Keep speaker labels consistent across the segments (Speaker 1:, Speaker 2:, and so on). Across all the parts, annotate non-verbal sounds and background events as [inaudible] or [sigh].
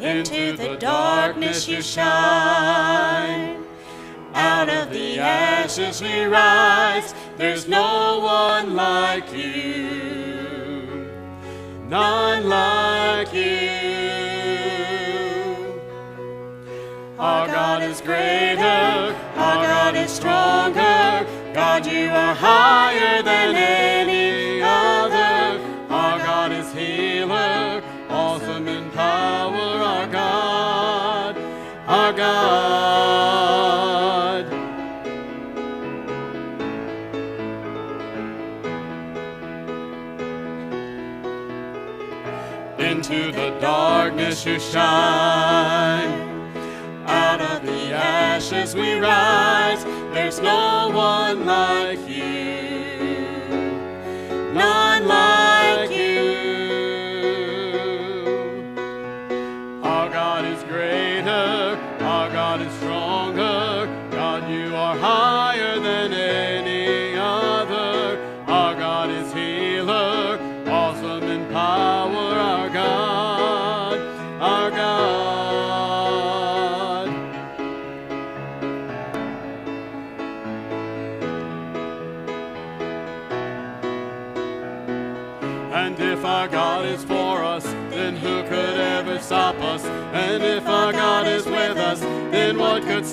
Speaker 1: Into the darkness you shine. Out of the ashes we rise. There's no one like you. None like you. Our God is greater. Our God is stronger. God, you are higher than any darkness you shine. Out of the ashes we rise. There's no one like you. None like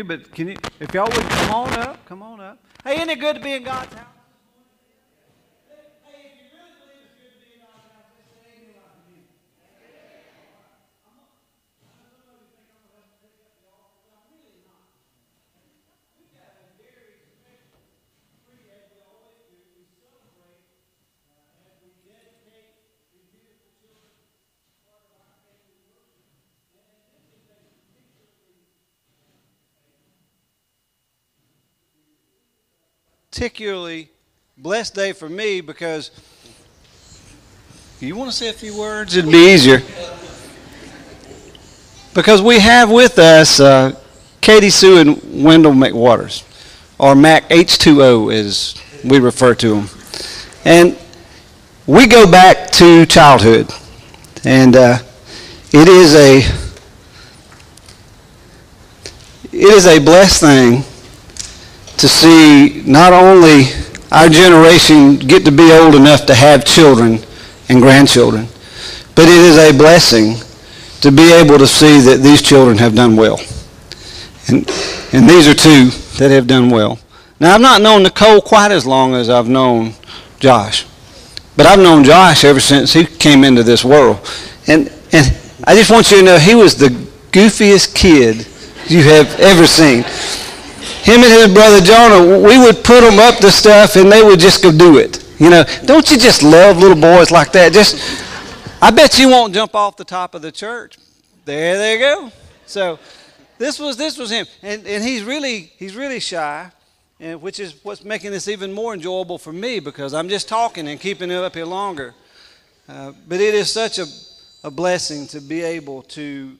Speaker 2: Me, but can you, if y'all would come on up, come on up. Hey, isn't it good to be in God's house? Particularly blessed day for me because you want to say a few words? It'd be easier. Because we have with us uh, Katie Sue and Wendell McWaters, or Mac H2O as we refer to them. And we go back to childhood. And uh, it is a it is a blessed thing to see not only our generation get to be old enough to have children and grandchildren, but it is a blessing to be able to see that these children have done well. And, and these are two that have done well. Now, I've not known Nicole quite as long as I've known Josh, but I've known Josh ever since he came into this world. And, and I just want you to know he was the goofiest kid you have ever seen him and his brother Jonah, we would put them up to stuff and they would just go do it. You know, don't you just love little boys like that? Just, I bet you won't jump off the top of the church. There they go. So this was this was him, and and he's really he's really shy, and which is what's making this even more enjoyable for me because I'm just talking and keeping it up here longer. Uh, but it is such a, a blessing to be able to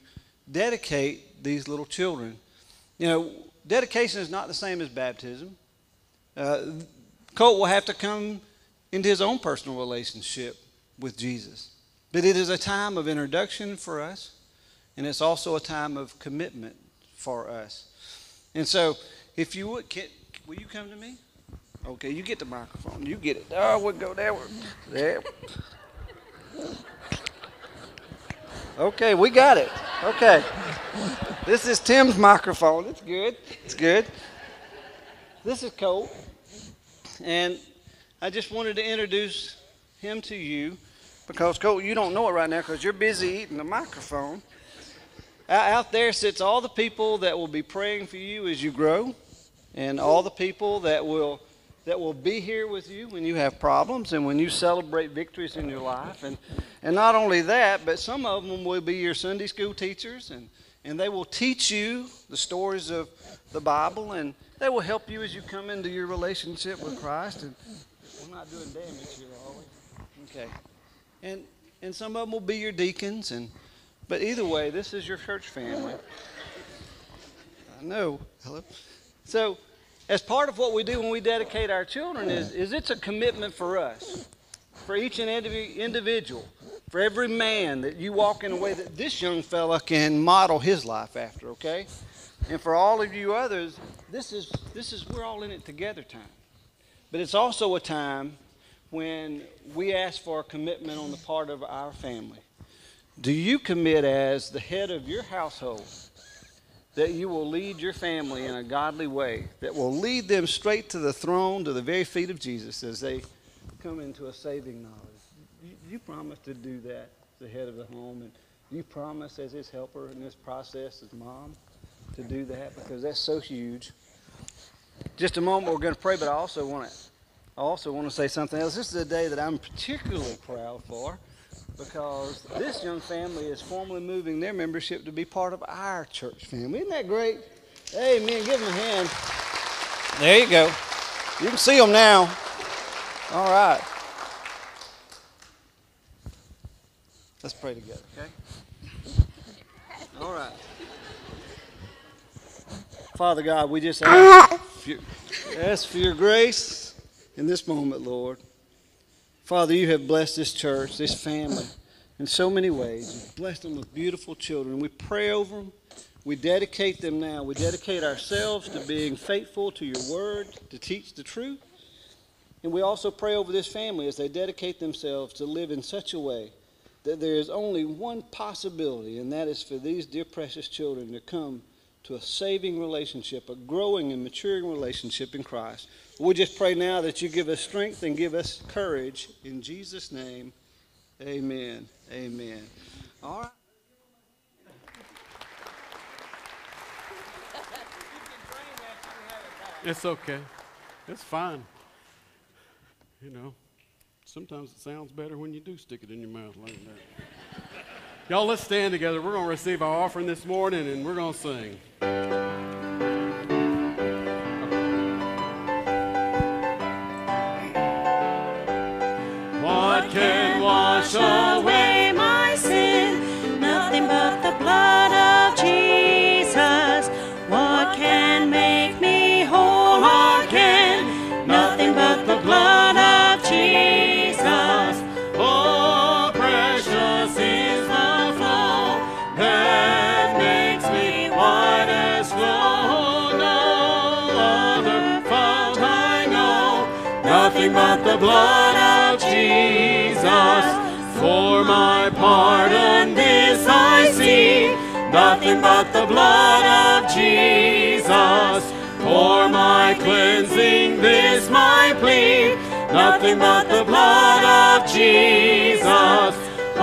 Speaker 2: dedicate these little children. You know, dedication is not the same as baptism. Uh, Colt will have to come into his own personal relationship with Jesus. But it is a time of introduction for us, and it's also a time of commitment for us. And so, if you would, can, will you come to me? Okay, you get the microphone. You get it. Oh, we'll go there. There. Okay, we got it. Okay. This is Tim's microphone. It's good. It's good. This is Cole. And I just wanted to introduce him to you because, Cole, you don't know it right now because you're busy eating the microphone. Out there sits all the people that will be praying for you as you grow, and all the people that will that will be here with you when you have problems and when you celebrate victories in your life. And and not only that, but some of them will be your Sunday school teachers, and and they will teach you the stories of the Bible, and they will help you as you come into your relationship with Christ. And we're not doing damage here, are we? Okay. And and some of them will be your deacons and but either way, this is your church family. I know. Hello. So, as part of what we do when we dedicate our children is, is it's a commitment for us, for each and every individual, for every man that you walk in a way that this young fella can model his life after, okay? And for all of you others, this is this is we're all in it together time. But it's also a time when we ask for a commitment on the part of our family do you commit as the head of your household that you will lead your family in a godly way, that will lead them straight to the throne, to the very feet of Jesus as they come into a saving knowledge? You, you promise to do that, the head of the home, and you promise as his helper in this process, as mom, to do that because that's so huge. Just a moment, we're going to pray, but I also want to, I also want to say something else. This is a day that I'm particularly proud for because this young family is formally moving their membership to be part of our church family. Isn't that great? Amen. Give them a hand. There you go. You can see them now. All right. Let's pray together, okay? All right. Father God, we just ask for, your, ask for your grace in this moment, Lord. Father, you have blessed this church, this family, in so many ways. You've blessed them with beautiful children. We pray over them. We dedicate them now. We dedicate ourselves to being faithful to your word, to teach the truth. And we also pray over this family as they dedicate themselves to live in such a way that there is only one possibility, and that is for these dear precious children to come to a saving relationship, a growing and maturing relationship in Christ. We just pray now that you give us strength and give us courage. In Jesus' name, amen. Amen. All right.
Speaker 1: It's okay. It's fine. You know, sometimes it sounds better when you do stick it in your mouth like that. Y'all, let's stand together. We're going to receive our offering this morning and we're going to sing. What can wash away
Speaker 3: blood of Jesus.
Speaker 1: For my pardon this I seek, nothing but the blood of Jesus. For my cleansing this my plea, nothing but the blood of Jesus.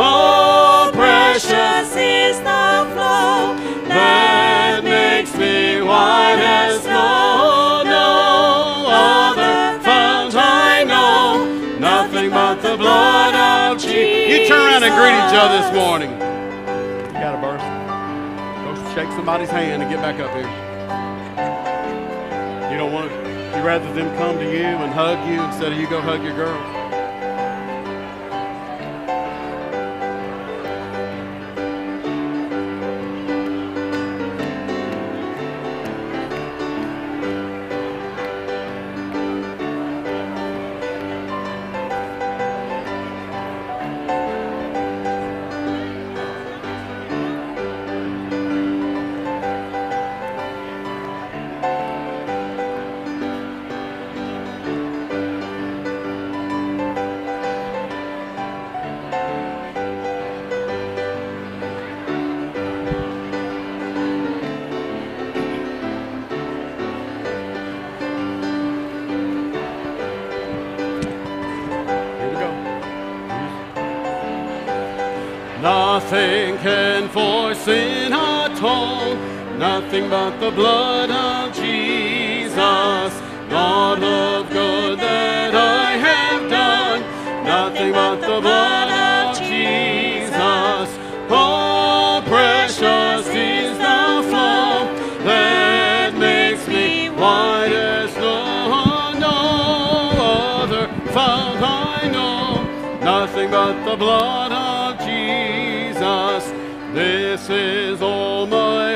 Speaker 1: Oh, precious is the flow that makes me white as snow. No other nothing but the blood of Jesus. You turn around and greet each other this morning. You got a burst. Go shake somebody's hand and get back up here. You don't want to. you rather them come to you and hug you instead of you go hug your girl? Nothing but the blood of Jesus. Not of good that I have done, nothing but the blood of Jesus. Oh, precious is the flow that makes me white as snow. No other fount I know, nothing but the blood of Jesus. This is all my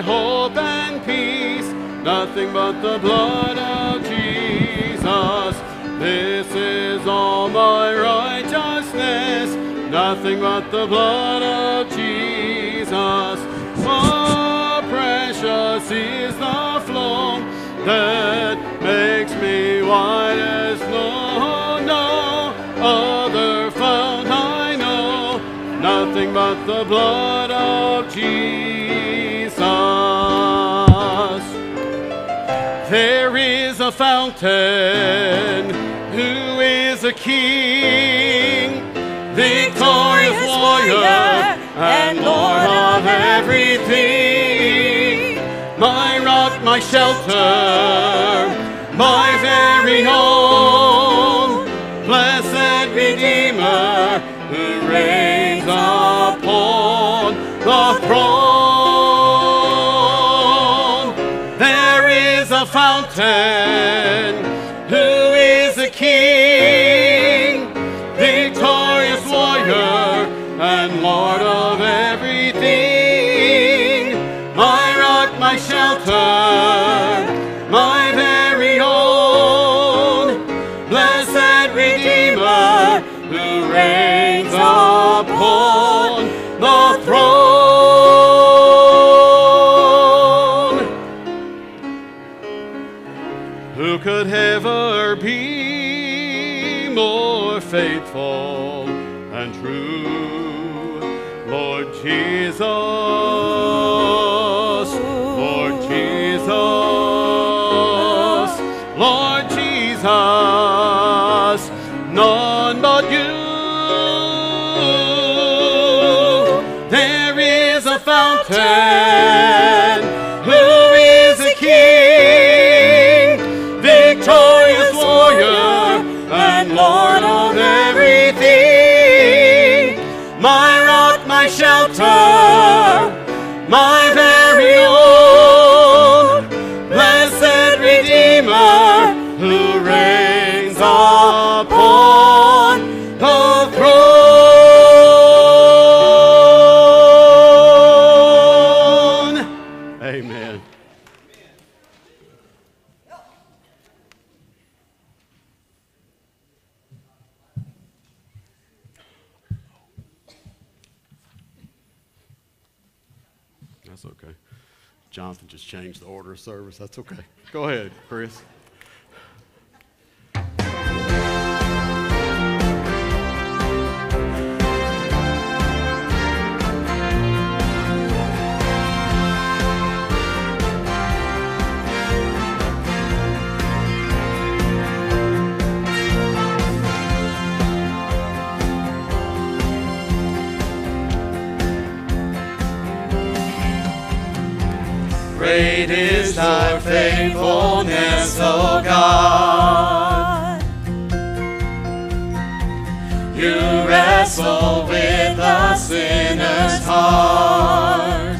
Speaker 1: nothing but the blood of Jesus. This is all my righteousness, nothing but the blood of Jesus. Oh, precious is the flow that makes me white as snow. No other fount I know, nothing but the blood of Jesus. There is a fountain who is a king, victorious warrior and Lord of everything. My rock, my shelter, my very own, blessed Redeemer who reigns upon the throne. Faithful and true? Lord Jesus, Lord Jesus, Lord Jesus, none but you. There is a fountain shelter, my Jonathan just changed the order of service. That's okay. Go ahead, Chris. Thy faithfulness, O God. You wrestle with the sinner's heart.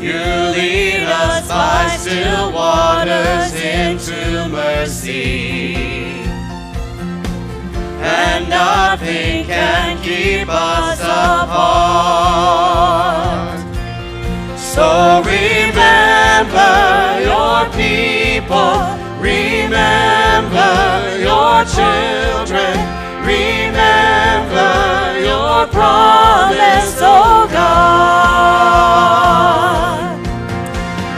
Speaker 1: You lead us by
Speaker 3: still waters into mercy. And nothing can keep us apart. So remember your people, remember your children, remember your promise, oh God.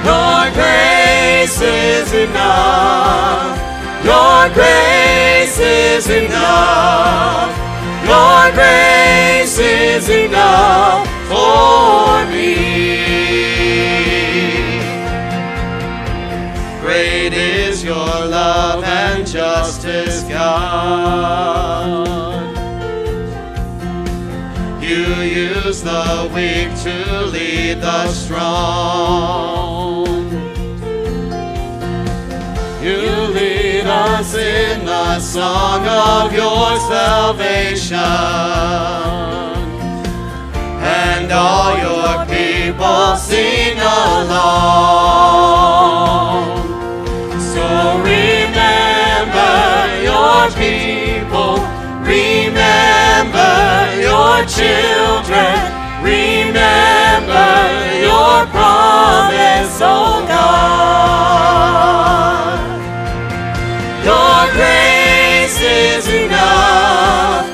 Speaker 3: Your grace is enough. Your grace is enough. Your grace is enough for me. Justice, God. You use the weak to lead the strong. You lead us in the song of your salvation. And all your people sing along. So children, remember your promise, oh God. Your grace is enough.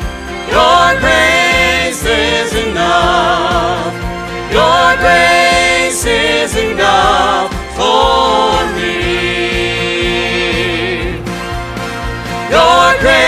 Speaker 3: Your grace is enough. Your grace is enough for me. Your grace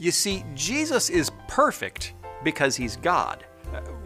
Speaker 4: You see, Jesus is perfect because he's God.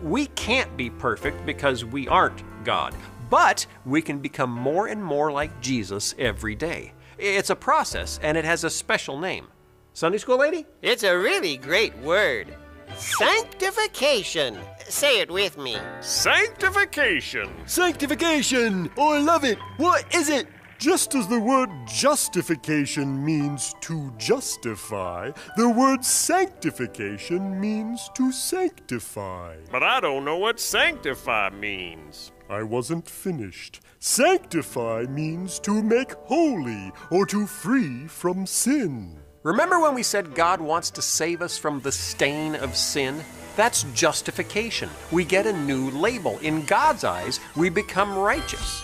Speaker 4: We can't be perfect because we aren't God, but we can become more and more like Jesus every day. It's a process and it has a special name. Sunday school lady?
Speaker 5: It's a really great word. Sanctification. Say it with me.
Speaker 4: Sanctification.
Speaker 6: Sanctification! Oh, I love it! What is it? Just as the word justification means to justify, the word sanctification means to sanctify.
Speaker 4: But I don't know what sanctify means.
Speaker 6: I wasn't finished. Sanctify means to make holy or to free from sin.
Speaker 4: Remember when we said God wants to save us from the stain of sin? That's justification. We get a new label. In God's eyes, we become righteous.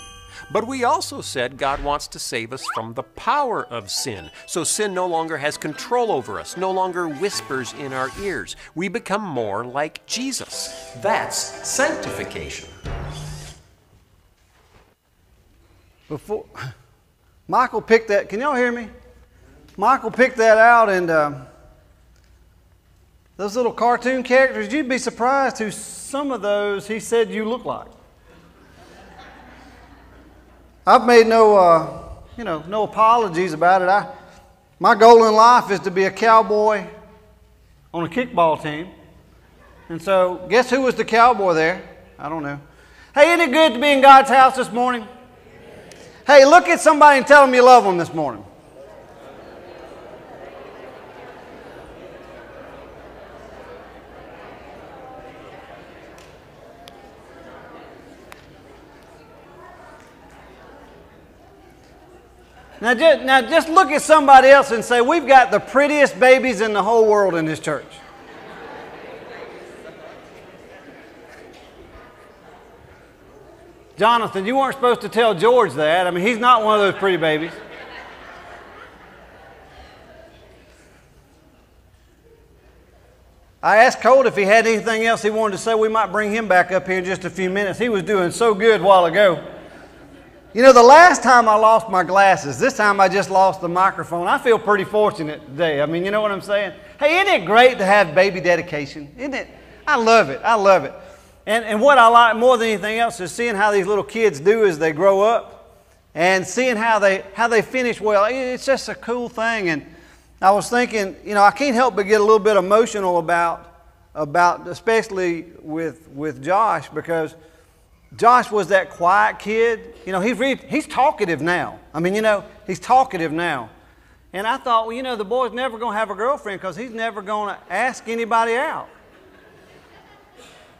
Speaker 4: But we also said God wants to save us from the power of sin. So sin no longer has control over us, no longer whispers in our ears. We become more like Jesus. That's sanctification.
Speaker 2: Before [laughs] Michael picked that, can y'all hear me? Michael picked that out, and um, those little cartoon characters, you'd be surprised who some of those he said you look like. I've made no, uh, you know, no apologies about it. I, my goal in life is to be a cowboy on a kickball team. And so, guess who was the cowboy there? I don't know. Hey, it good to be in God's house this morning? Hey, look at somebody and tell them you love them this morning. Now just, now just look at somebody else and say, We've got the prettiest babies in the whole world in this church. Jonathan, you weren't supposed to tell George that. I mean, he's not one of those pretty babies. I asked Colt if he had anything else he wanted to say. We might bring him back up here in just a few minutes. He was doing so good a while ago. You know, the last time I lost my glasses, this time I just lost the microphone. I feel pretty fortunate today. I mean, you know what I'm saying? Hey, isn't it great to have baby dedication? Isn't it? I love it. I love it. And, and what I like more than anything else is seeing how these little kids do as they grow up and seeing how they, how they finish well. It's just a cool thing. And I was thinking, you know, I can't help but get a little bit emotional about, about especially with, with Josh because Josh was that quiet kid. You know, he's, really, he's talkative now. I mean, you know, he's talkative now. And I thought, well, you know, the boy's never going to have a girlfriend because he's never going to ask anybody out.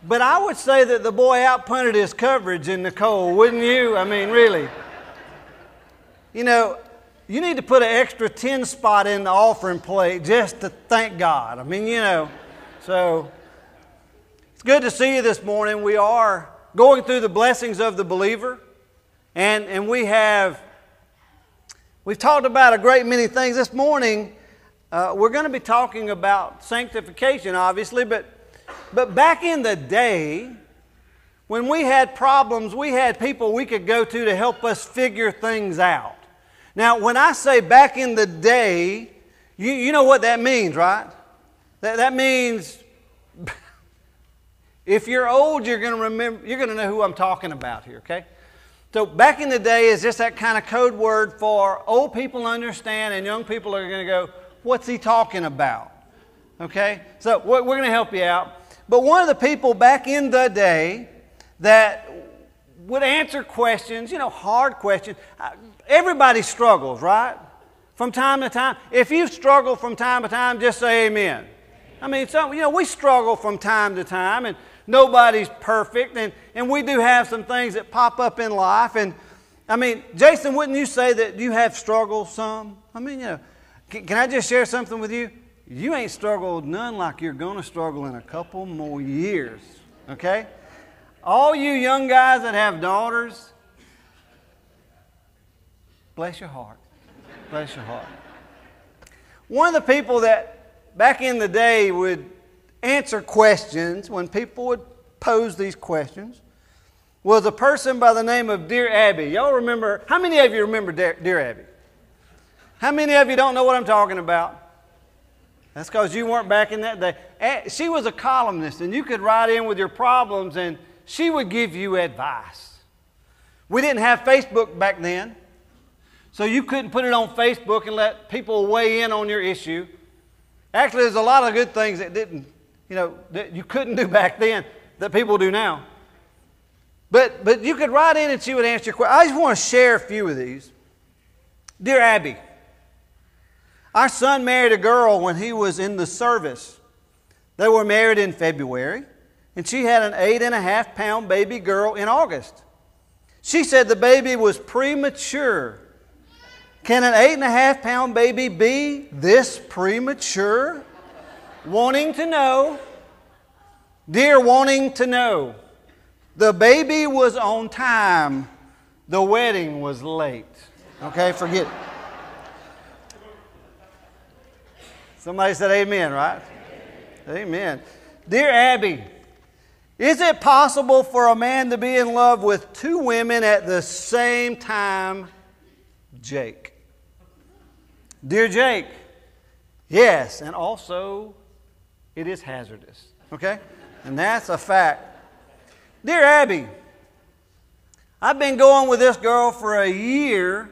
Speaker 2: But I would say that the boy outpunted his coverage in Nicole, wouldn't you? I mean, really. You know, you need to put an extra 10 spot in the offering plate just to thank God. I mean, you know, so it's good to see you this morning. We are going through the blessings of the believer, and, and we have, we've talked about a great many things. This morning, uh, we're going to be talking about sanctification, obviously, but but back in the day, when we had problems, we had people we could go to to help us figure things out. Now, when I say back in the day, you, you know what that means, right? That, that means if you're old, you're going to remember, you're going to know who I'm talking about here, okay? So back in the day is just that kind of code word for old people understand and young people are going to go, what's he talking about? Okay? So we're going to help you out. But one of the people back in the day that would answer questions, you know, hard questions. uh, Everybody struggles, right? From time to time. If you've struggled from time to time, just say amen. I mean, some, you know, we struggle from time to time, and nobody's perfect, and, and we do have some things that pop up in life. And I mean, Jason, wouldn't you say that you have struggled some? I mean, you know, can, can I just share something with you? You ain't struggled none like you're going to struggle in a couple more years, okay? All you young guys that have daughters, bless your heart. Bless your heart. One of the people that back in the day would answer questions when people would pose these questions was a person by the name of Dear Abby. Y'all remember, how many of you remember Dear, Dear Abby? How many of you don't know what I'm talking about? That's because you weren't back in that day. She was a columnist, and you could write in with your problems, and she would give you advice. We didn't have Facebook back then, so you couldn't put it on Facebook and let people weigh in on your issue. Actually, there's a lot of good things that didn't, you know, that you couldn't do back then that people do now. But, but you could write in and she would answer your question. I just want to share a few of these. Dear Abby, our son married a girl when he was in the service. They were married in February, and she had an eight and a half pound baby girl in August. She said the baby was premature. Can an eight and a half pound baby be this premature? Wanting to know, dear, wanting to know, the baby was on time, the wedding was late. Okay, forget it. Somebody said amen, right? Amen. Dear Abby, is it possible for a man to be in love with two women at the same time? Jake. Dear Jake, yes, and also it is hazardous. Okay? And that's a fact. Dear Abby, I've been going with this girl for a year.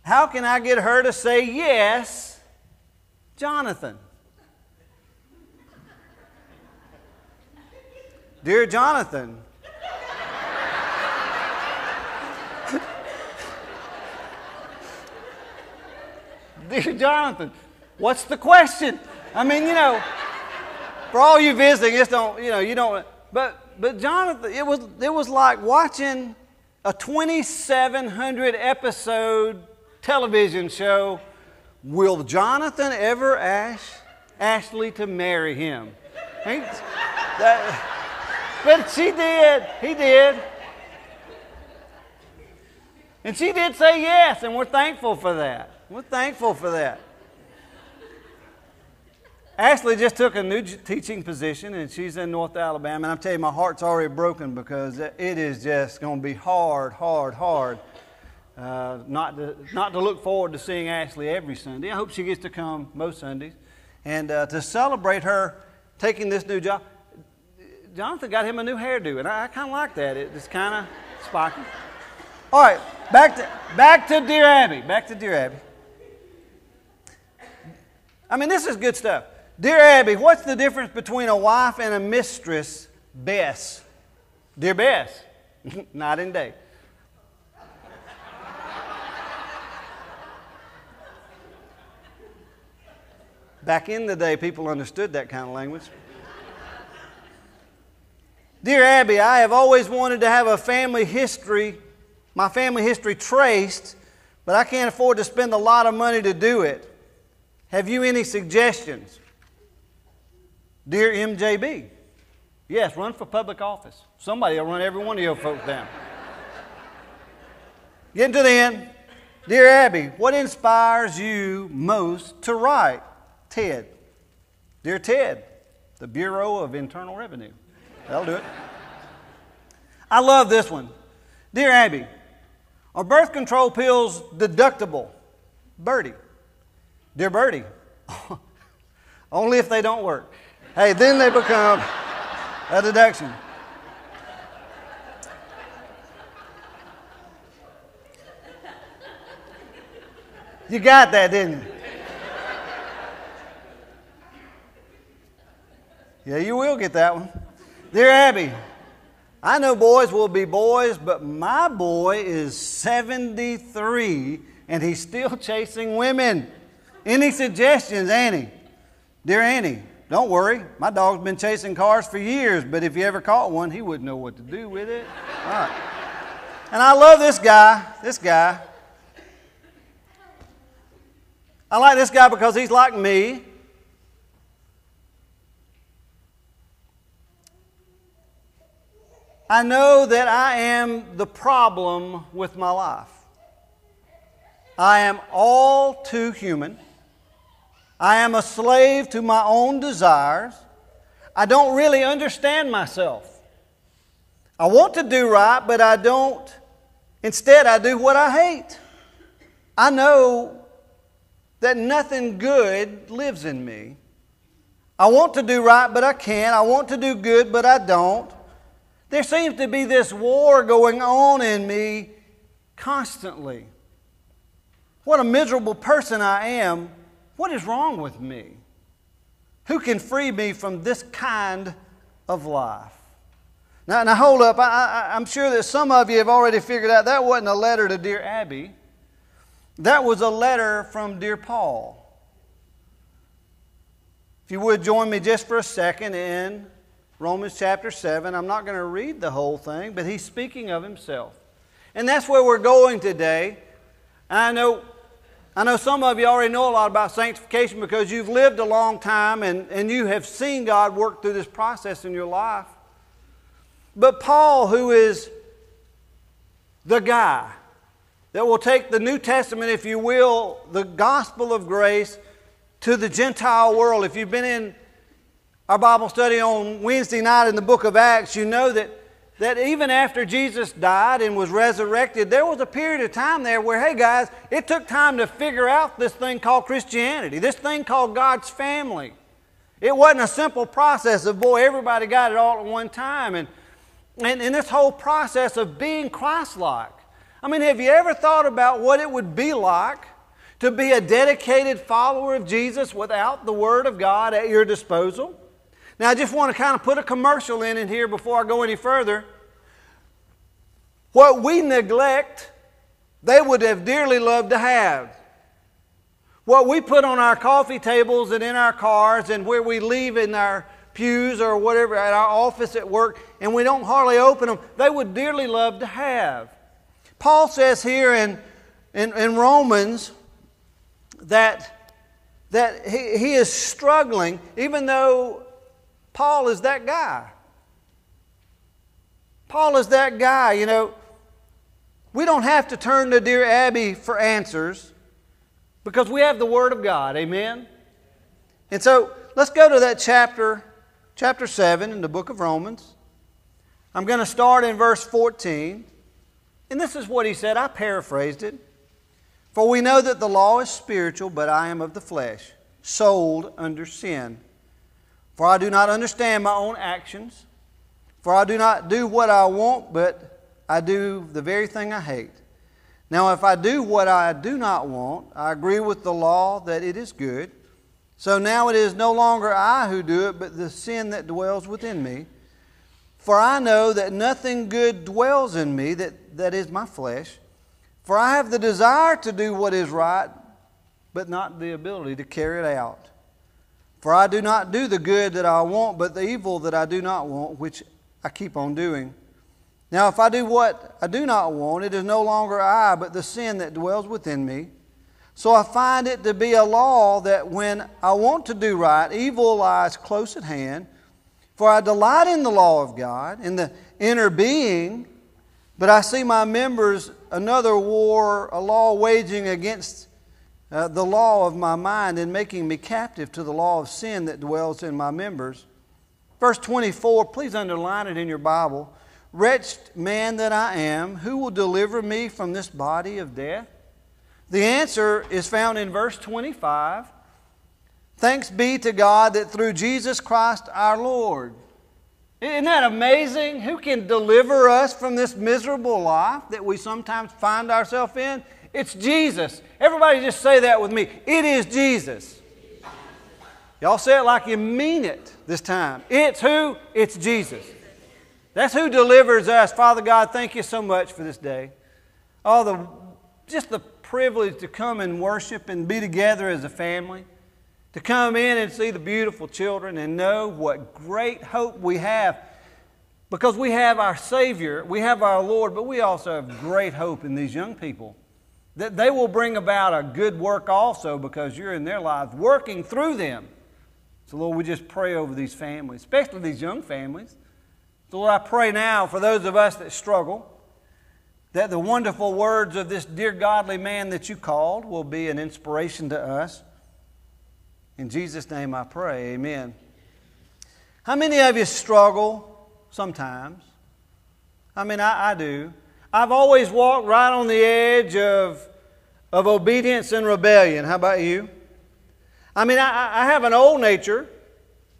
Speaker 2: How can I get her to say yes, Jonathan? Dear Jonathan, [laughs] Dear Jonathan, what's the question? I mean, you know, for all you visiting, just don't, you know, you don't. But, but Jonathan, it was, it was like watching a 2,700 episode television show. Will Jonathan ever ask Ashley to marry him? That- but she did. He did. And she did say yes, and we're thankful for that. We're thankful for that. Ashley just took a new teaching position, and she's in North Alabama. And I'm telling you, my heart's already broken because it is just going to be hard, hard, hard uh, not, to, not to look forward to seeing Ashley every Sunday. I hope she gets to come most Sundays. And uh, to celebrate her taking this new job, Jonathan got him a new hairdo, and I, I kind of like that. It, it's kind of spiky. All right, back to, back to Dear Abby. Back to Dear Abby. I mean, this is good stuff. Dear Abby, what's the difference between a wife and a mistress, Bess? Dear Bess, [laughs] night and day. Back in the day, people understood that kind of language. Dear Abby, I have always wanted to have a family history, my family history traced, but I can't afford to spend a lot of money to do it. Have you any suggestions? Dear MJB, yes, run for public office. Somebody will run every one of your folks down. Getting to the end. Dear Abby, what inspires you most to write? Ted. Dear Ted, the Bureau of Internal Revenue. That'll do it. I love this one. Dear Abby, are birth control pills deductible? Birdie. Dear Birdie, [laughs] only if they don't work. Hey, then they become a deduction. You got that, didn't you? Yeah, you will get that one. Dear Abby, I know boys will be boys, but my boy is 73 and he's still [laughs] chasing women. Any suggestions, Annie? Dear Annie, don't worry. My dog's been chasing cars for years, but if you ever caught one, he wouldn't know what to do with it. All right. And I love this guy, this guy. I like this guy because he's like me. I know that I am the problem with my life. I am all too human. I am a slave to my own desires. I don't really understand myself. I want to do right, but I don't. Instead, I do what I hate. I know that nothing good lives in me. I want to do right, but I can't. I want to do good, but I don't. There seems to be this war going on in me constantly. What a miserable person I am. What is wrong with me? Who can free me from this kind of life? Now, now hold up. I, I, I'm sure that some of you have already figured out that wasn't a letter to dear Abby. That was a letter from dear Paul. If you would join me just for a second in Romans chapter 7. I'm not going to read the whole thing, but he's speaking of himself. And that's where we're going today. I know, I know some of you already know a lot about sanctification because you've lived a long time and, and you have seen God work through this process in your life. But Paul, who is the guy that will take the New Testament, if you will, the gospel of grace, to the Gentile world. If you've been in our Bible study on Wednesday night in the book of Acts, you know that, that even after Jesus died and was resurrected, there was a period of time there where, hey guys, it took time to figure out this thing called Christianity, this thing called God's family. It wasn't a simple process of, boy, everybody got it all at one time. And, and, and this whole process of being Christ like. I mean, have you ever thought about what it would be like to be a dedicated follower of Jesus without the Word of God at your disposal? Now, I just want to kind of put a commercial in, in here before I go any further. What we neglect, they would have dearly loved to have. What we put on our coffee tables and in our cars and where we leave in our pews or whatever at our office at work and we don't hardly open them, they would dearly love to have. Paul says here in, in, in Romans that, that he, he is struggling, even though Paul is that guy. Paul is that guy, you know. We don't have to turn to dear Abby for answers because we have the Word of God. Amen? And so let's go to that chapter, chapter 7 in the book of Romans. I'm going to start in verse 14. And this is what he said. I paraphrased it. For we know that the law is spiritual, but I am of the flesh, sold under sin. For I do not understand my own actions. For I do not do what I want, but I do the very thing I hate. Now, if I do what I do not want, I agree with the law that it is good. So now it is no longer I who do it, but the sin that dwells within me. For I know that nothing good dwells in me, that, that is my flesh. For I have the desire to do what is right, but not the ability to carry it out. For I do not do the good that I want, but the evil that I do not want, which I keep on doing. Now, if I do what I do not want, it is no longer I, but the sin that dwells within me. So I find it to be a law that when I want to do right, evil lies close at hand. For I delight in the law of God, in the inner being, but I see my members another war, a law waging against uh, the law of my mind and making me captive to the law of sin that dwells in my members. Verse 24, please underline it in your Bible. Wretched man that I am, who will deliver me from this body of death? The answer is found in verse 25. Thanks be to God that through Jesus Christ our Lord. Isn't that amazing? Who can deliver us from this miserable life that we sometimes find ourselves in? It's Jesus. Everybody just say that with me. It is Jesus. Y'all say it like you mean it this time. It's who? It's Jesus. That's who delivers us. Father God, thank you so much for this day. All the just the privilege to come and worship and be together as a family. To come in and see the beautiful children and know what great hope we have. Because we have our Savior, we have our Lord, but we also have great hope in these young people that they will bring about a good work also because you're in their lives working through them. So, Lord, we just pray over these families, especially these young families. So, Lord, I pray now for those of us that struggle that the wonderful words of this dear godly man that you called will be an inspiration to us. In Jesus' name I pray, amen. How many of you struggle sometimes? I mean, I, I do. I've always walked right on the edge of, of obedience and rebellion. How about you? I mean, I, I have an old nature,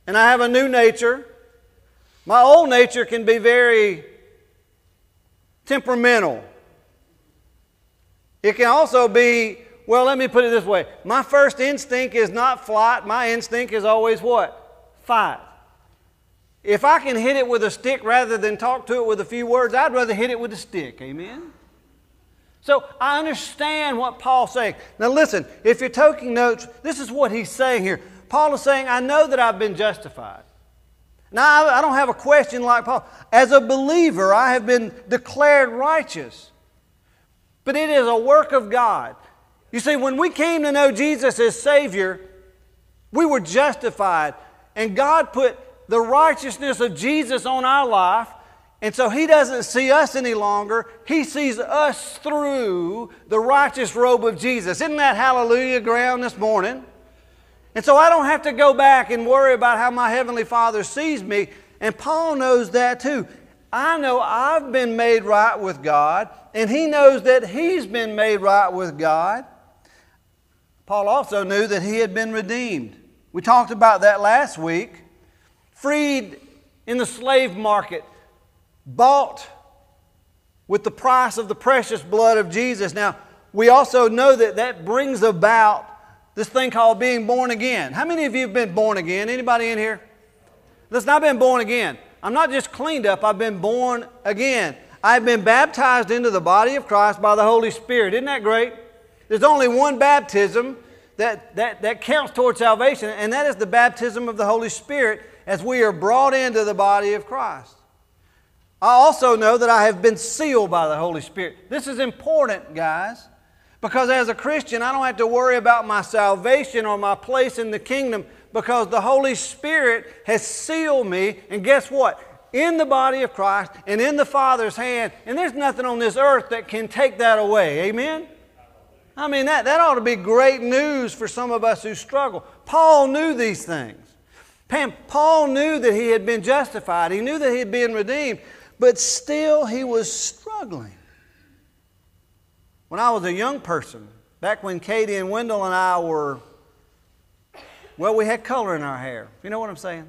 Speaker 2: and I have a new nature. My old nature can be very temperamental. It can also be, well, let me put it this way. My first instinct is not flight, my instinct is always what? Fight. If I can hit it with a stick rather than talk to it with a few words, I'd rather hit it with a stick. Amen? So I understand what Paul's saying. Now listen, if you're taking notes, this is what he's saying here. Paul is saying, I know that I've been justified. Now, I don't have a question like Paul. As a believer, I have been declared righteous. But it is a work of God. You see, when we came to know Jesus as Savior, we were justified. And God put the righteousness of Jesus on our life. And so He doesn't see us any longer. He sees us through the righteous robe of Jesus. Isn't that hallelujah ground this morning? And so I don't have to go back and worry about how my Heavenly Father sees me. And Paul knows that too. I know I've been made right with God, and he knows that he's been made right with God. Paul also knew that he had been redeemed. We talked about that last week. Freed in the slave market, bought with the price of the precious blood of Jesus. Now, we also know that that brings about this thing called being born again. How many of you have been born again? Anybody in here? Listen, I've been born again. I'm not just cleaned up, I've been born again. I've been baptized into the body of Christ by the Holy Spirit. Isn't that great? There's only one baptism that, that, that counts towards salvation, and that is the baptism of the Holy Spirit as we are brought into the body of Christ. I also know that I have been sealed by the Holy Spirit. This is important, guys. Because as a Christian, I don't have to worry about my salvation or my place in the kingdom because the Holy Spirit has sealed me. And guess what? In the body of Christ and in the Father's hand. And there's nothing on this earth that can take that away. Amen? I mean, that, that ought to be great news for some of us who struggle. Paul knew these things. Pam, Paul knew that he had been justified, he knew that he had been redeemed, but still he was struggling. When I was a young person, back when Katie and Wendell and I were, well, we had color in our hair. You know what I'm saying?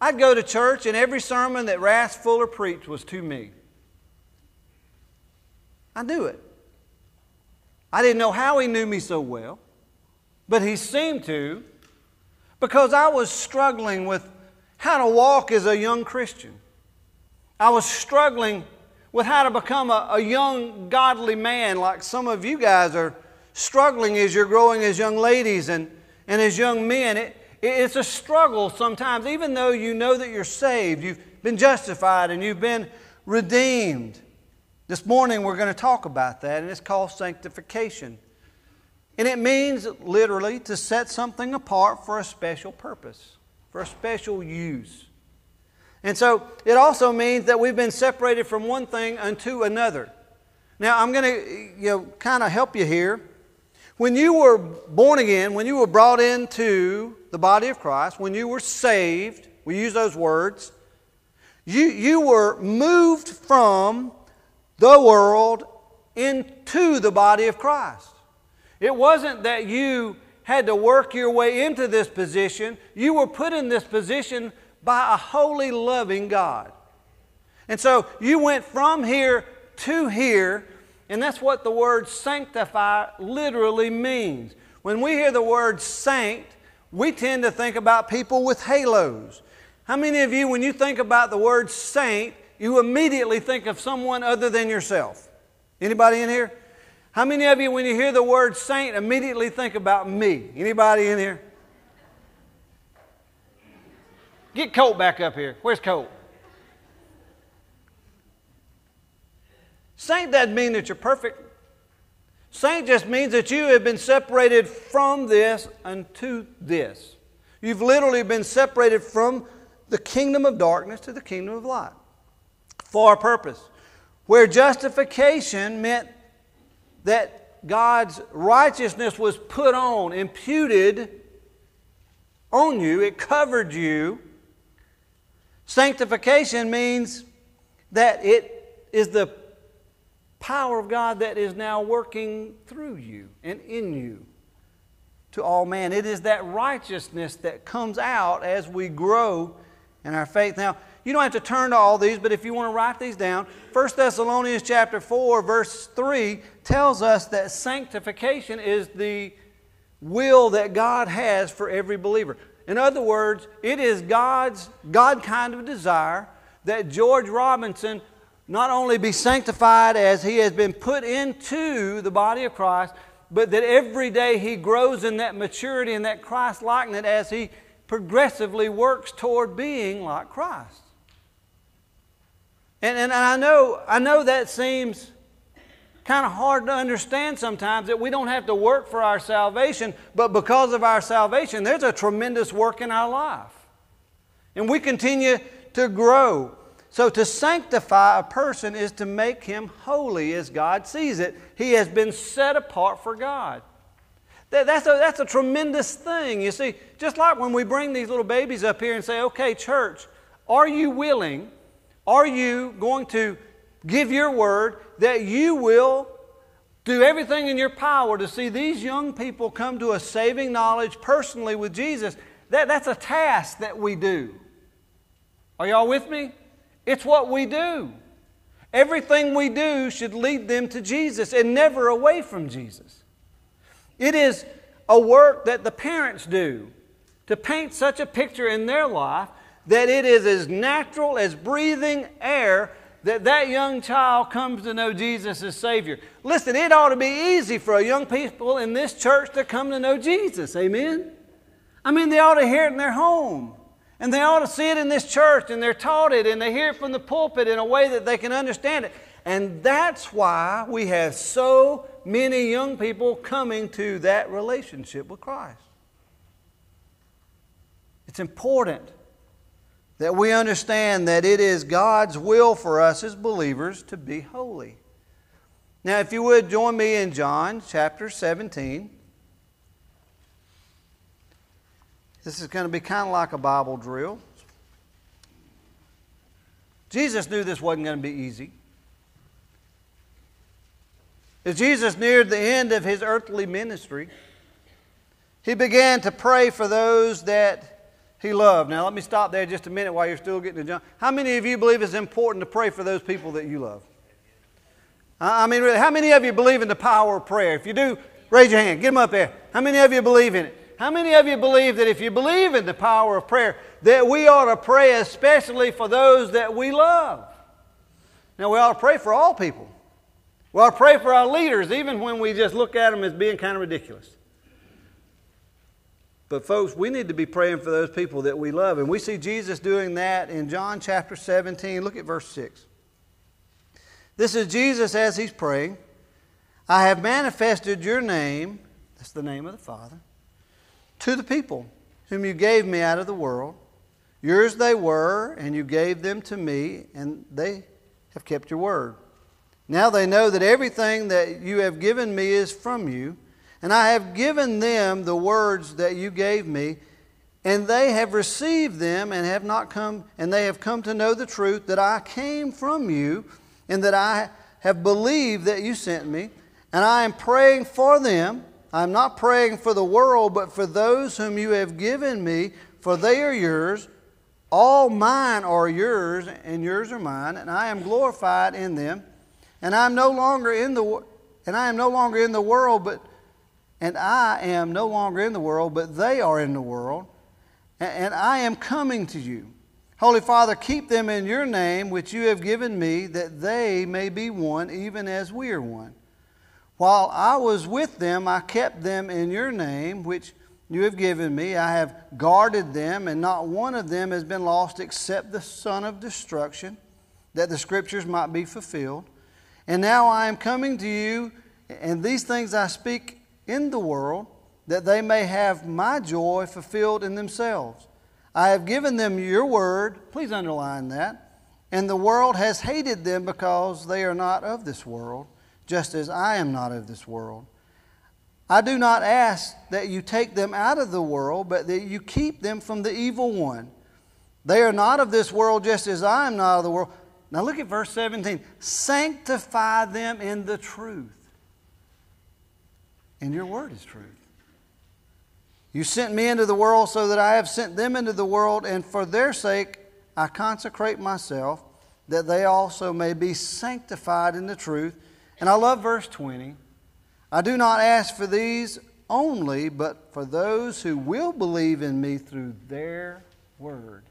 Speaker 2: I'd go to church, and every sermon that Ras Fuller preached was to me. I knew it. I didn't know how he knew me so well, but he seemed to because I was struggling with how to walk as a young Christian. I was struggling with how to become a, a young, godly man, like some of you guys are struggling as you're growing as young ladies and, and as young men. It, it's a struggle sometimes, even though you know that you're saved, you've been justified, and you've been redeemed. This morning we're going to talk about that, and it's called sanctification. And it means literally to set something apart for a special purpose, for a special use. And so it also means that we've been separated from one thing unto another. Now, I'm going to you know, kind of help you here. When you were born again, when you were brought into the body of Christ, when you were saved, we use those words, you, you were moved from the world into the body of Christ. It wasn't that you had to work your way into this position, you were put in this position by a holy, loving God. And so you went from here to here, and that's what the word sanctify literally means. When we hear the word saint, we tend to think about people with halos. How many of you, when you think about the word saint, you immediately think of someone other than yourself? Anybody in here? How many of you, when you hear the word saint, immediately think about me? Anybody in here? Get Colt back up here. Where's Colt? Saint doesn't mean that you're perfect. Saint just means that you have been separated from this unto this. You've literally been separated from the kingdom of darkness to the kingdom of light for a purpose. Where justification meant that God's righteousness was put on, imputed on you, it covered you Sanctification means that it is the power of God that is now working through you and in you. to all man. It is that righteousness that comes out as we grow in our faith. Now, you don't have to turn to all these, but if you want to write these down, 1 Thessalonians chapter 4, verse 3 tells us that sanctification is the will that God has for every believer. In other words, it is God's God kind of desire that George Robinson not only be sanctified as he has been put into the body of Christ, but that every day he grows in that maturity and that Christ likeness as he progressively works toward being like Christ. And, and I, know, I know that seems kind of hard to understand sometimes that we don't have to work for our salvation, but because of our salvation, there's a tremendous work in our life. And we continue to grow. So, to sanctify a person is to make him holy as God sees it. He has been set apart for God. that's, a, that's a tremendous thing. You see, just like when we bring these little babies up here and say, okay, church, are you willing? Are you going to give your word that you will do everything in your power to see these young people come to a saving knowledge personally with Jesus? That, that's a task that we do. Are y'all with me? It's what we do. Everything we do should lead them to Jesus and never away from Jesus. It is a work that the parents do to paint such a picture in their life that it is as natural as breathing air that that young child comes to know Jesus as Savior. Listen, it ought to be easy for a young people in this church to come to know Jesus. Amen? I mean, they ought to hear it in their home. And they ought to see it in this church, and they're taught it, and they hear it from the pulpit in a way that they can understand it. And that's why we have so many young people coming to that relationship with Christ. It's important that we understand that it is God's will for us as believers to be holy. Now, if you would join me in John chapter 17. This is going to be kind of like a Bible drill. Jesus knew this wasn't going to be easy. As Jesus neared the end of his earthly ministry, he began to pray for those that he loved. Now, let me stop there just a minute while you're still getting to John. How many of you believe it's important to pray for those people that you love? I mean, really, how many of you believe in the power of prayer? If you do, raise your hand. Get them up there. How many of you believe in it? How many of you believe that if you believe in the power of prayer, that we ought to pray especially for those that we love? Now, we ought to pray for all people. We ought to pray for our leaders, even when we just look at them as being kind of ridiculous. But, folks, we need to be praying for those people that we love. And we see Jesus doing that in John chapter 17. Look at verse 6. This is Jesus as he's praying. I have manifested your name, that's the name of the Father, to the people whom you gave me out of the world. Yours they were, and you gave them to me, and they have kept your word. Now they know that everything that you have given me is from you. And I have given them the words that you gave me, and they have received them and have not come, and they have come to know the truth that I came from you, and that I have believed that you sent me. And I am praying for them. I am not praying for the world, but for those whom you have given me, for they are yours. All mine are yours, and yours are mine, and I am glorified in them. And I am no longer in the and I am no longer in the world, but and I am no longer in the world, but they are in the world, and I am coming to you. Holy Father, keep them in your name, which you have given me, that they may be one, even as we are one. While I was with them, I kept them in your name, which you have given me. I have guarded them, and not one of them has been lost except the son of destruction, that the scriptures might be fulfilled. And now I am coming to you, and these things I speak in the world, that they may have my joy fulfilled in themselves. I have given them your word, please underline that, and the world has hated them because they are not of this world, just as I am not of this world. I do not ask that you take them out of the world, but that you keep them from the evil one. They are not of this world, just as I am not of the world. Now look at verse 17. Sanctify them in the truth and your word is truth. You sent me into the world so that I have sent them into the world, and for their sake I consecrate myself, that they also may be sanctified in the truth. And I love verse 20. I do not ask for these only, but for those who will believe in me through their word.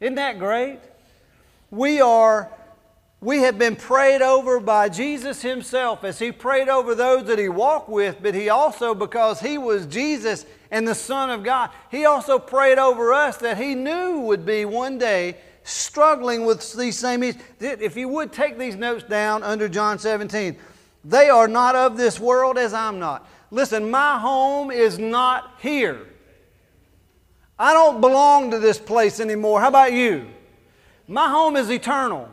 Speaker 2: Isn't that great? We are we have been prayed over by Jesus himself as he prayed over those that he walked with, but he also, because he was Jesus and the Son of God, he also prayed over us that he knew would be one day struggling with these same issues. If you would take these notes down under John 17, they are not of this world as I'm not. Listen, my home is not here. I don't belong to this place anymore. How about you? My home is eternal.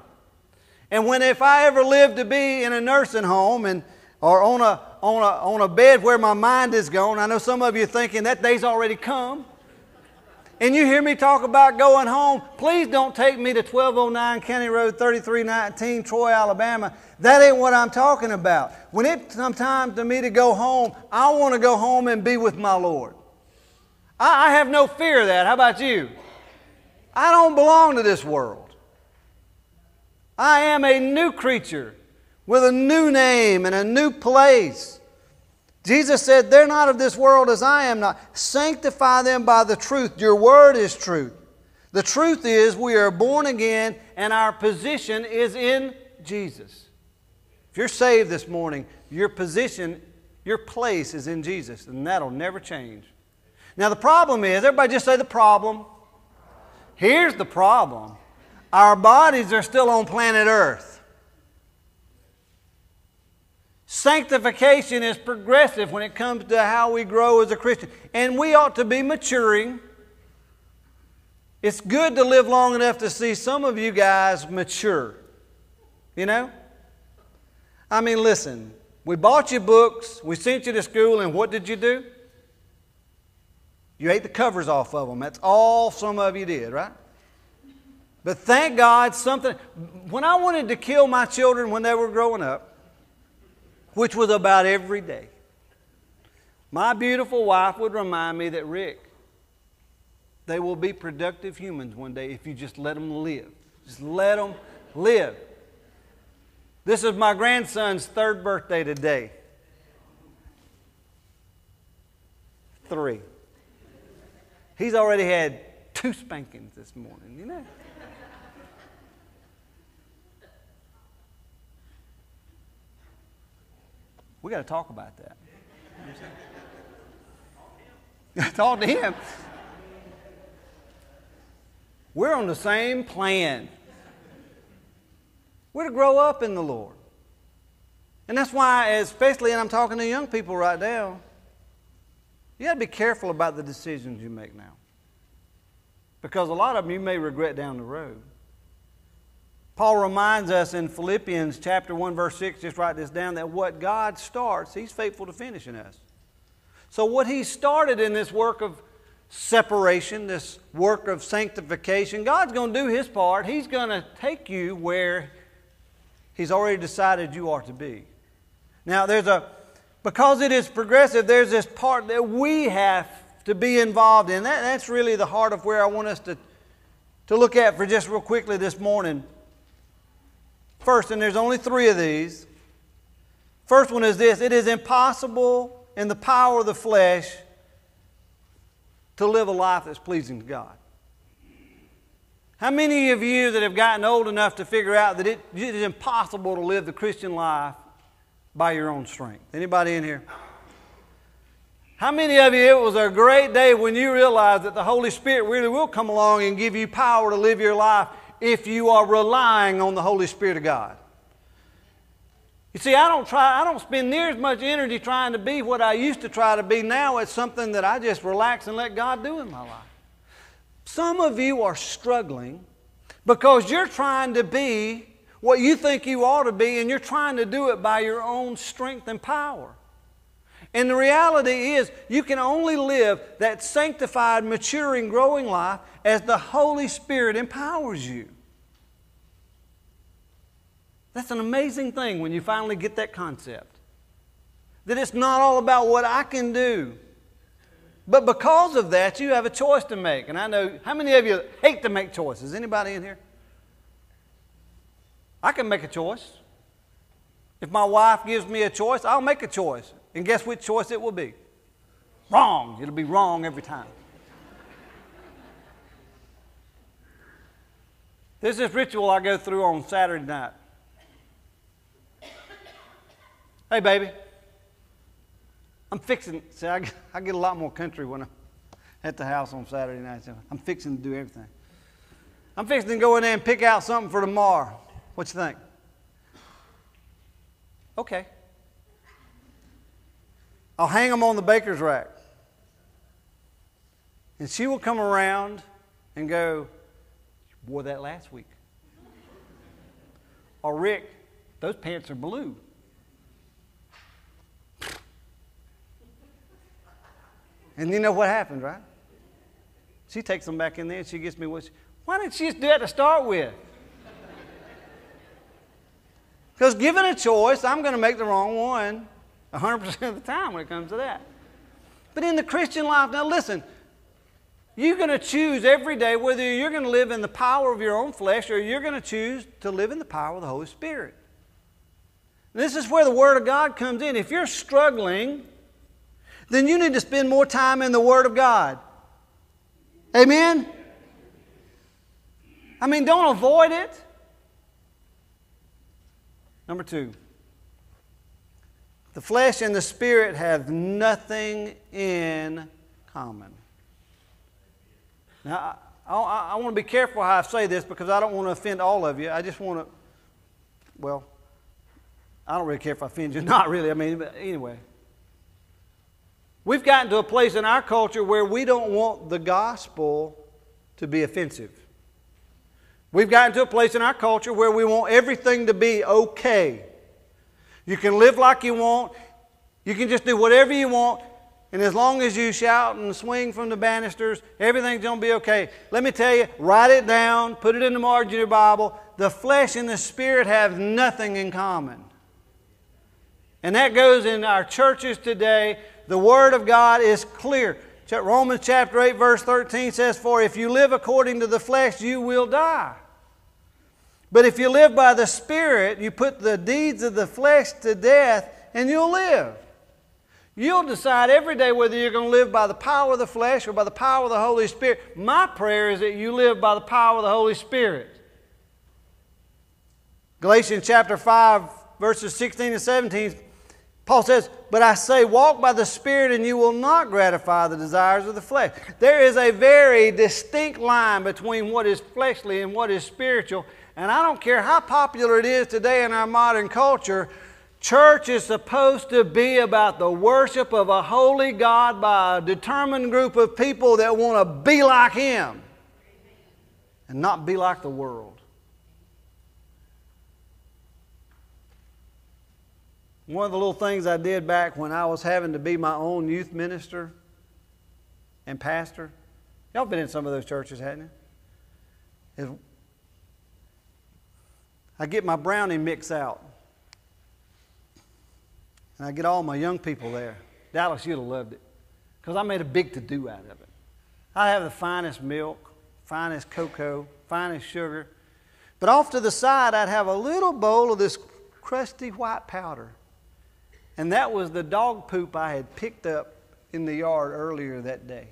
Speaker 2: And when if I ever live to be in a nursing home and or on a, on a, on a bed where my mind is gone, I know some of you are thinking that day's already come. And you hear me talk about going home, please don't take me to 1209 County Road 3319, Troy, Alabama. That ain't what I'm talking about. When it comes time to me to go home, I want to go home and be with my Lord. I, I have no fear of that. How about you? I don't belong to this world. I am a new creature with a new name and a new place. Jesus said, They're not of this world as I am not. Sanctify them by the truth. Your word is truth. The truth is, we are born again and our position is in Jesus. If you're saved this morning, your position, your place is in Jesus, and that'll never change. Now, the problem is, everybody just say the problem. Here's the problem our bodies are still on planet Earth. Sanctification is progressive when it comes to how we grow as a Christian. And we ought to be maturing. It's good to live long enough to see some of you guys mature. You know? I mean, listen, we bought you books, we sent you to school, and what did you do? You ate the covers off of them. That's all some of you did, right? But thank God, something. When I wanted to kill my children when they were growing up, which was about every day, my beautiful wife would remind me that, Rick, they will be productive humans one day if you just let them live. Just let them live. This is my grandson's third birthday today. Three. He's already had two spankings this morning, you know. We got to talk about that. [laughs] talk to him. We're on the same plan. We're to grow up in the Lord. And that's why, especially, and I'm talking to young people right now, you got to be careful about the decisions you make now. Because a lot of them you may regret down the road. Paul reminds us in Philippians chapter 1 verse 6 just write this down that what God starts he's faithful to finish in us. So what he started in this work of separation, this work of sanctification, God's going to do his part. He's going to take you where he's already decided you are to be. Now there's a because it is progressive, there's this part that we have to be involved in. That, that's really the heart of where I want us to, to look at for just real quickly this morning. First, and there's only three of these. First one is this it is impossible in the power of the flesh to live a life that's pleasing to God. How many of you that have gotten old enough to figure out that it, it is impossible to live the Christian life by your own strength? Anybody in here? How many of you, it was a great day when you realized that the Holy Spirit really will come along and give you power to live your life if you are relying on the Holy Spirit of God. You see, I don't try, I don't spend near as much energy trying to be what I used to try to be. Now it's something that I just relax and let God do in my life. Some of you are struggling because you're trying to be what you think you ought to be, and you're trying to do it by your own strength and power. And the reality is, you can only live that sanctified, maturing, growing life as the Holy Spirit empowers you. That's an amazing thing when you finally get that concept. That it's not all about what I can do, But because of that, you have a choice to make. And I know how many of you hate to make choices? Anybody in here? I can make a choice. If my wife gives me a choice, I'll make a choice. And guess which choice it will be? Wrong. It'll be wrong every time. There's this ritual I go through on Saturday night. Hey, baby. I'm fixing, see, I, I get a lot more country when I'm at the house on Saturday nights. I'm fixing to do everything. I'm fixing to go in there and pick out something for tomorrow. What you think? Okay. I'll hang them on the baker's rack. And she will come around and go, You wore that last week. Or, Rick, those pants are blue. And you know what happens, right? She takes them back in there and she gets me what she, why didn't she just do that to start with? Because given a choice, I'm going to make the wrong one 100% of the time when it comes to that. But in the Christian life, now listen, you're going to choose every day whether you're going to live in the power of your own flesh or you're going to choose to live in the power of the Holy Spirit. This is where the Word of God comes in. If you're struggling, then you need to spend more time in the Word of God. Amen? I mean, don't avoid it. Number two, the flesh and the spirit have nothing in common. Now, I, I, I want to be careful how I say this because I don't want to offend all of you. I just want to, well, I don't really care if I offend you. Not really. I mean, anyway. We've gotten to a place in our culture where we don't want the gospel to be offensive. We've gotten to a place in our culture where we want everything to be okay. You can live like you want, you can just do whatever you want, and as long as you shout and swing from the banisters, everything's going to be okay. Let me tell you, write it down, put it in the margin of your Bible. The flesh and the spirit have nothing in common. And that goes in our churches today. The Word of God is clear. Romans chapter 8, verse 13 says, For if you live according to the flesh, you will die. But if you live by the Spirit, you put the deeds of the flesh to death and you'll live. You'll decide every day whether you're going to live by the power of the flesh or by the power of the Holy Spirit. My prayer is that you live by the power of the Holy Spirit. Galatians chapter 5, verses 16 and 17, Paul says, But I say, walk by the Spirit, and you will not gratify the desires of the flesh. There is a very distinct line between what is fleshly and what is spiritual. And I don't care how popular it is today in our modern culture, church is supposed to be about the worship of a holy God by a determined group of people that want to be like Him and not be like the world. One of the little things I did back when I was having to be my own youth minister and pastor, y'all been in some of those churches, hadn't you? Is I get my brownie mix out. And I get all my young people there. Dallas, you'd have loved it. Because I made a big to do out of it. I have the finest milk, finest cocoa, finest sugar. But off to the side, I'd have a little bowl of this crusty white powder. And that was the dog poop I had picked up in the yard earlier that day.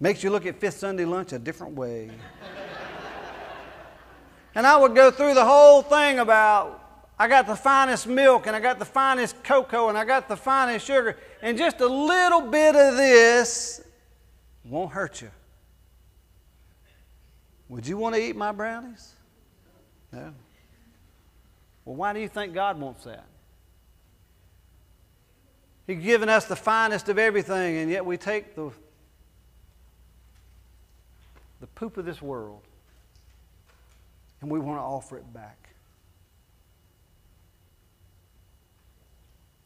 Speaker 2: Makes you look at Fifth Sunday lunch a different way. [laughs] And I would go through the whole thing about I got the finest milk and I got the finest cocoa and I got the finest sugar, and just a little bit of this won't hurt you. Would you want to eat my brownies? No. Well, why do you think God wants that? He's given us the finest of everything, and yet we take the, the poop of this world and we want to offer it back.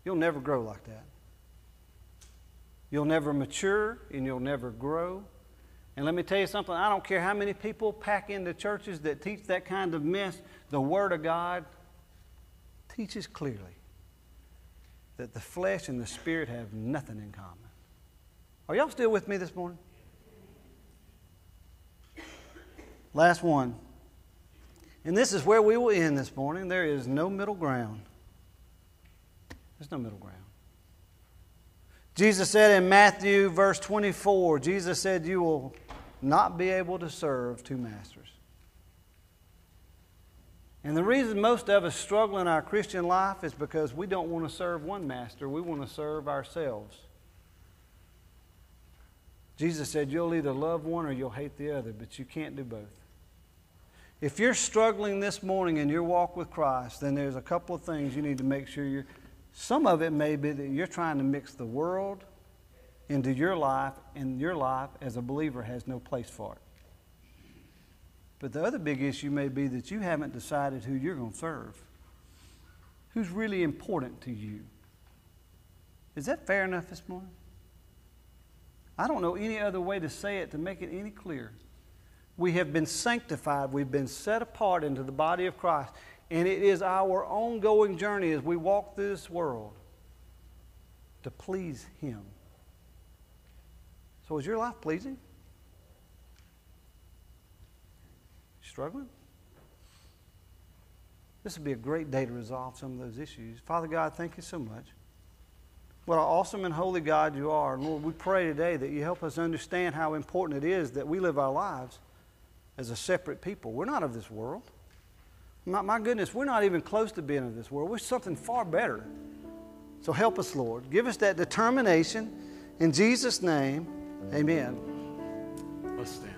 Speaker 2: You'll never grow like that. You'll never mature and you'll never grow. And let me tell you something I don't care how many people pack into churches that teach that kind of mess, the Word of God teaches clearly. that the flesh and the spirit have nothing in common. Are y'all still with me this morning? Last one. And this is where we will end this morning. There is no middle ground. There's no middle ground. Jesus said in Matthew, verse 24, Jesus said, You will not be able to serve two masters. And the reason most of us struggle in our Christian life is because we don't want to serve one master, we want to serve ourselves. Jesus said, You'll either love one or you'll hate the other, but you can't do both. If you're struggling this morning in your walk with Christ, then there's a couple of things you need to make sure you're. Some of it may be that you're trying to mix the world into your life, and your life as a believer has no place for it. But the other big issue may be that you haven't decided who you're going to serve. Who's really important to you? Is that fair enough this morning? I don't know any other way to say it to make it any clearer. We have been sanctified, we've been set apart into the body of Christ, and it is our ongoing journey as we walk through this world to please Him. So, is your life pleasing? Struggling? This would be a great day to resolve some of those issues. Father God, thank you so much. What an awesome and holy God you are. Lord, we pray today that you help us understand how important it is that we live our lives as a separate people. We're not of this world. My, my goodness, we're not even close to being of this world. We're something far better. So help us, Lord. Give us that determination. In Jesus' name, amen.
Speaker 1: Let's stand